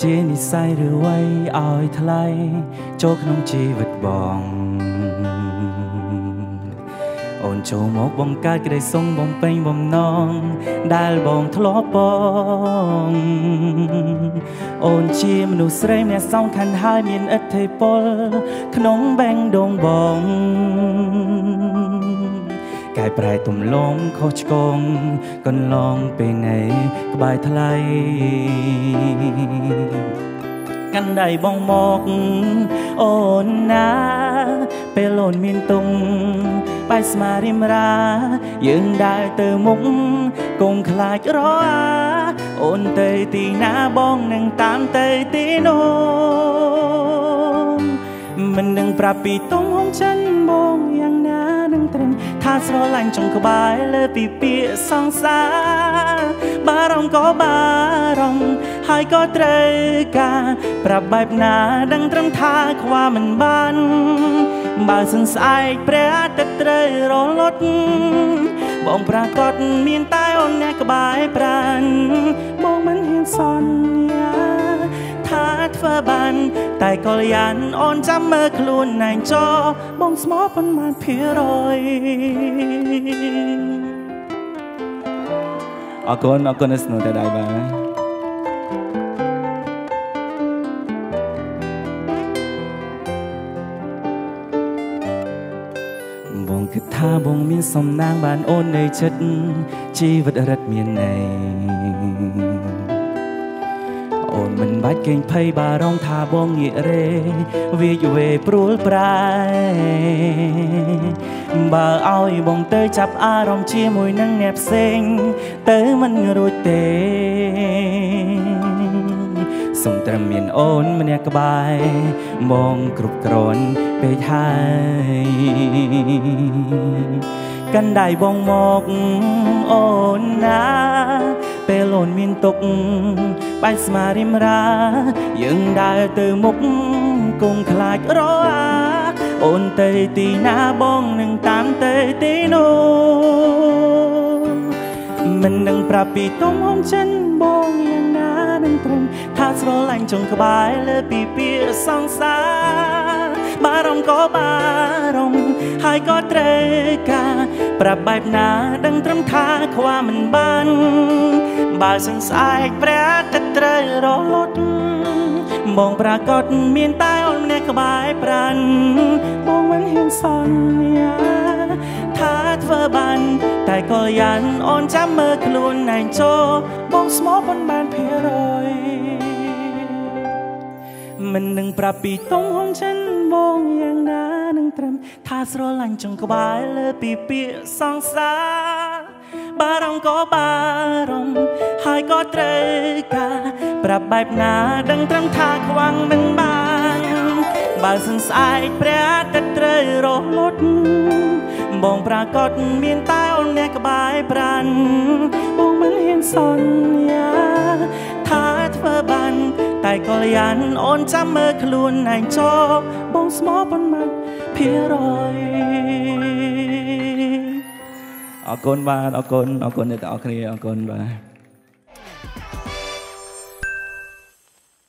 ជានិស័យឬវ័យឲ្យថ្លៃចូលក្នុងជីវិតបងអូនចូលមកបង្កើតក្តីសុខបំពេញបំណងដែលបងធ្លាប់បងអូនជាមនុស្សស្រីម្នាក់សំខាន់ហើយមានឥទ្ធិពលក្នុងបេងដងបងកែ ប្រែទំលងខុសឆ្គងកន្លងពេលណែក្បែរថ្លៃកាន់ដៃបងមកអូនណាពេលអូនមានទុំបែស្មារិមរា យើងដើរទៅមុខគង់ខ្លាចរអាអូនទៅទីណាបងនឹងតាមទៅទីនោះមិននឹងប្រាប់ពីទុំហងចិនបងយ៉ាងណានឹងត្រឹម ថាស្រឡាញ់ចង់ក្បែរលើពីពាក្យសង្សារបារម្ភក៏បារម្ភហើយក៏ត្រូវការប្រាប់បែបណាដឹងត្រឹមថាខ្វះមិនបានបើសិនស្អែកព្រះអាទិត្យត្រូវរលត់បងប្រកាសមានតែអូនអ្នកក្បែរប្រានបងមិនហ៊ានសន្យា ថាធ្វើបាន តែក៏យ៉ានអូនចាំមើលខ្លួនណែងចោបងស្មោប៉ុន្មានភាគរយអរគុណអរគុណស្នូតែដៃបាទបងគិតថាបងមានសំណាងបានអូននៅចិត្តជីវិតរិតមានន័យអូន មិនបាច់កេងភ័យបារម្ភថាបងងាករេវាយវេព្រួលប្រែបើឲ្យបងទៅចាប់អារម្មណ៍ជាមួយនឹងអ្នកផ្សេង ទៅមិនរួចទេសុំត្រឹមមានអូនម្នាក់ក្បែរបងគ្រប់គ្រាន់ពេកហើយកាន់ដៃបងមកអូនណាពេលអូ នមានទុកបាច់ស្មារិមរា យើងដើរទៅមុខគង់ខ្លាចរអាអូនទៅទីណាបងនឹងតាមទៅទីនោះមិននឹងប្រាប់ពីទុំហងចិនបងយ៉ាងណានឹងត្រឹមថាស្រឡាញ់ចុងក្បែរលើពីពាក្យសង្សារបារម្ភក៏បារម្ភហើយក៏ត្រូវការប្រាប់បែបណា ដឹងត្រឹមថាខ្វះមិនបាន បើសឹងស្អែកព្រះអាទិត្យត្រូវរលត់បងប្រកាសមានតែអូនម្នាក់ក្បែរប្រានបងមិនហ៊ានសន្យាថាធ្វើបានតែក៏យ៉ាងអូនចាំមើលខ្លួនឯងចូលបងស្មោប៉ុន្មានភាគរយមិននឹងប្រាប់ពីតុងហងចិនបងយ៉ាងណានឹងត្រឹមថាស្រឡាញ់ចង់ក្បែរលើពីពាក្យសង្សារ បារម្ភក៏បារម្ភហើយក៏ត្រូវការប្រាប់បែបណាដឹងត្រឹមថាខ្វាំងមិនបានបើសិនស្អែកព្រះអាទិត្យត្រូវរលត់បងប្រកាសមានតែអូនអ្នកក្បែរប្រានបងមិនហ៊ានសន្យាថាធ្វើបានតែក៏យ៉ានអូនចាំមើលខ្លួនឯងចោបងស្មោប៉ុន្មានភារយ អរគុណបាទអរគុណអរគុណអ្នកទាំងអស់គ្នាអរគុណបាទ